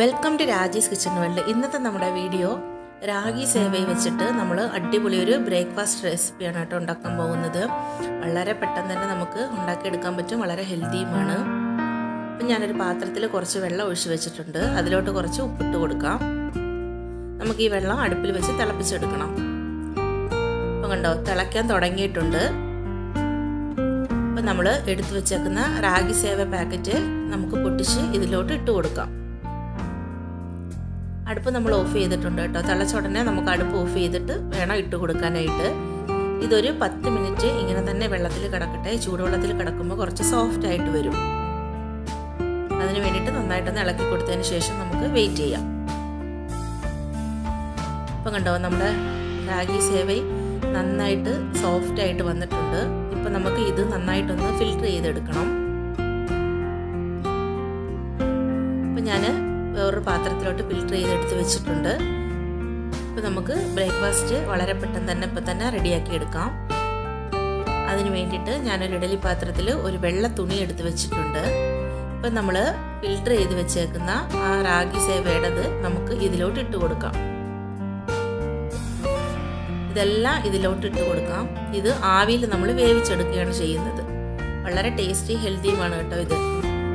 Welcome to Raji's kitchen world ഇന്നത്തെ നമ്മുടെ video ragi സേവയിൽ വെച്ചിട്ട് നമ്മൾ അടിപൊളി ഒരു ബ്രേക്ക്ഫാസ്റ്റ് റെസിപ്പിയാണ് കേട്ടോ ഉണ്ടാക്കാൻ പോകുന്നത്. വളരെ പെട്ടെന്ന് തന്നെ നമുക്ക് ഉണ്ടാക്കിയെടുക്കാൻ പറ്റും. വളരെ ഹെൽത്തിയുമാണ്. അപ്പം ഞാനൊരു പാത്രത്തിൽ കുറച്ച് വെള്ളം ഒഴിച്ച് വെച്ചിട്ടുണ്ട്. അതിലോട്ട് കുറച്ച് ഉപ്പിട്ട് കൊടുക്കാം. നമുക്ക് ഈ വെള്ളം അടുപ്പിൽ വെച്ച് തിളപ്പിച്ചെടുക്കണം. അപ്പം കണ്ടോ തിളയ്ക്കാൻ തുടങ്ങിയിട്ടുണ്ട്. അപ്പം നമ്മൾ എടുത്തു വെച്ചേക്കുന്ന റാഗി സേവ പാക്കറ്റ് നമുക്ക് പൊട്ടിച്ച് ഇതിലോട്ട് ഇട്ട് കൊടുക്കാം. അടുപ്പ് നമ്മൾ ഓഫ് ചെയ്തിട്ടുണ്ട് കേട്ടോ. തിളച്ച ഉടനെ നമുക്ക് അടുപ്പ് ഓഫ് ചെയ്തിട്ട് വേണം ഇട്ട് കൊടുക്കാനായിട്ട്. ഇതൊരു പത്ത് മിനിറ്റ് ഇങ്ങനെ തന്നെ വെള്ളത്തിൽ കിടക്കട്ടെ. ചൂടുവെള്ളത്തിൽ കിടക്കുമ്പോൾ കുറച്ച് സോഫ്റ്റ് ആയിട്ട് വരും. അതിന് വേണ്ടിയിട്ട് നന്നായിട്ടൊന്ന് ഇളക്കി കൊടുത്തതിന് ശേഷം നമുക്ക് വെയിറ്റ് ചെയ്യാം. ഇപ്പം കണ്ടോ നമ്മുടെ റാഗി സേവൈ നന്നായിട്ട് സോഫ്റ്റ് ആയിട്ട് വന്നിട്ടുണ്ട്. ഇപ്പം നമുക്ക് ഇത് നന്നായിട്ടൊന്ന് ഫിൽട്ടർ ചെയ്തെടുക്കണം. ഇപ്പം ഞാൻ വേറൊരു പാത്രത്തിലോട്ട് ഫിൽട്ടർ ചെയ്തെടുത്ത് വെച്ചിട്ടുണ്ട്. ഇപ്പം നമുക്ക് ബ്രേക്ക്ഫാസ്റ്റ് വളരെ പെട്ടെന്ന് തന്നെ ഇപ്പം തന്നെ റെഡിയാക്കി എടുക്കാം. അതിന് വേണ്ടിയിട്ട് ഞാനൊരു ഇഡലി പാത്രത്തിൽ ഒരു വെള്ള തുണി എടുത്ത് വെച്ചിട്ടുണ്ട്. ഇപ്പം നമ്മൾ ഫിൽറ്റർ ചെയ്ത് വെച്ചേക്കുന്ന ആ റാഗി സേവയുടേത് നമുക്ക് ഇതിലോട്ട് ഇട്ട് കൊടുക്കാം. ഇതെല്ലാം ഇതിലോട്ട് ഇട്ട് കൊടുക്കാം. ഇത് ആവിയിൽ നമ്മൾ വേവിച്ചെടുക്കുകയാണ് ചെയ്യുന്നത്. വളരെ ടേസ്റ്റി ഹെൽത്തിയുമാണ് കേട്ടോ ഇത്.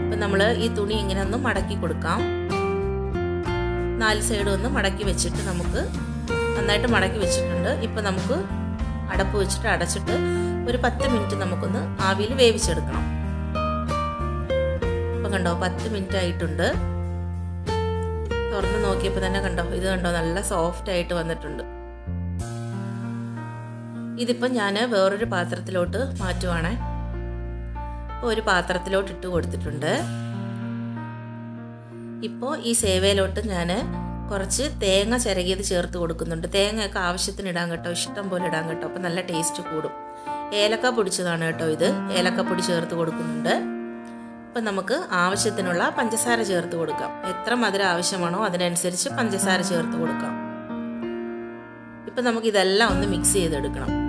ഇപ്പം നമ്മൾ ഈ തുണി ഇങ്ങനെ ഒന്ന് മടക്കി കൊടുക്കാം. നാല് സൈഡും ഒന്ന് മടക്കി വെച്ചിട്ട് നമുക്ക് നന്നായിട്ട് മടക്കി വെച്ചിട്ടുണ്ട്. ഇപ്പം നമുക്ക് അടപ്പ് വെച്ചിട്ട് അടച്ചിട്ട് ഒരു പത്ത് മിനിറ്റ് നമുക്കൊന്ന് ആവിയിൽ വേവിച്ചെടുക്കണം. ഇപ്പം കണ്ടോ പത്ത് മിനിറ്റ് ആയിട്ടുണ്ട്. തുറന്ന് നോക്കിയപ്പോൾ തന്നെ കണ്ടോ ഇത് കണ്ടോ നല്ല സോഫ്റ്റ് ആയിട്ട് വന്നിട്ടുണ്ട്. ഇതിപ്പം ഞാൻ വേറൊരു പാത്രത്തിലോട്ട് മാറ്റുവാണേ. ഇപ്പോൾ ഒരു പാത്രത്തിലോട്ട് ഇട്ട് കൊടുത്തിട്ടുണ്ട്. ഇപ്പോൾ ഈ സേവയിലോട്ട് ഞാൻ കുറച്ച് തേങ്ങ ചിരകിയത് ചേർത്ത് കൊടുക്കുന്നുണ്ട്. തേങ്ങയൊക്കെ ആവശ്യത്തിന് ഇടാൻ കേട്ടോ ഇഷ്ടം പോലെ ഇടാൻ കേട്ടോ. അപ്പോൾ നല്ല ടേസ്റ്റ് കൂടും. ഏലക്ക പൊടിച്ചതാണ് കേട്ടോ ഇത്. ഏലക്കപ്പൊടി ചേർത്ത് കൊടുക്കുന്നുണ്ട്. ഇപ്പം നമുക്ക് ആവശ്യത്തിനുള്ള പഞ്ചസാര ചേർത്ത് കൊടുക്കാം. എത്ര മധുരം ആവശ്യമാണോ അതിനനുസരിച്ച് പഞ്ചസാര ചേർത്ത് കൊടുക്കാം. ഇപ്പം നമുക്ക് ഇതെല്ലാം ഒന്ന് മിക്സ് ചെയ്തെടുക്കണം.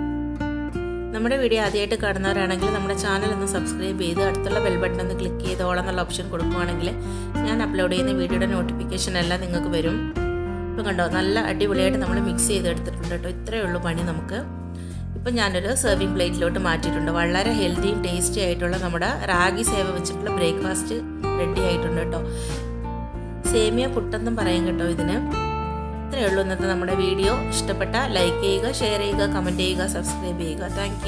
നമ്മുടെ വീഡിയോ ആദ്യമായിട്ട് കാണുന്നവരാണെങ്കിൽ നമ്മുടെ ചാനൽ ഒന്ന് സബ്സ്ക്രൈബ് ചെയ്ത് അടുത്തുള്ള ബെൽ ബട്ടൺ ഒന്ന് ക്ലിക്ക് ചെയ്ത് ഓളം എന്നുള്ള ഓപ്ഷൻ കൊടുക്കുകയാണെങ്കിൽ ഞാൻ അപ്ലോഡ് ചെയ്യുന്ന വീഡിയോയുടെ നോട്ടിഫിക്കേഷൻ എല്ലാം നിങ്ങൾക്ക് വരും. ഇപ്പം കണ്ടോ നല്ല അടിപൊളിയായിട്ട് നമ്മൾ മിക്സ് ചെയ്തെടുത്തിട്ടുണ്ട് കേട്ടോ. ഇത്രയേ ഉള്ളൂ പണി നമുക്ക്. ഇപ്പം ഞാനൊരു സെർവിങ് പ്ലേറ്റിലോട്ട് മാറ്റിയിട്ടുണ്ട്. വളരെ ഹെൽത്തിയും ടേസ്റ്റി ആയിട്ടുള്ള നമ്മുടെ റാഗി സേവ വെച്ചിട്ടുള്ള ബ്രേക്ക്ഫാസ്റ്റ് റെഡി ആയിട്ടുണ്ട് കേട്ടോ. സേമിയ പുട്ടെന്നും പറയും കേട്ടോ ഇതിന്. ഇത്രയേ ഉള്ളൂ ഇന്നത്തെ നമ്മുടെ വീഡിയോ. ഇഷ്ടപ്പെട്ട ലൈക്ക് ചെയ്യുക ഷെയർ ചെയ്യുക കമന്റ് ചെയ്യുക സബ്സ്ക്രൈബ് ചെയ്യുക. താങ്ക്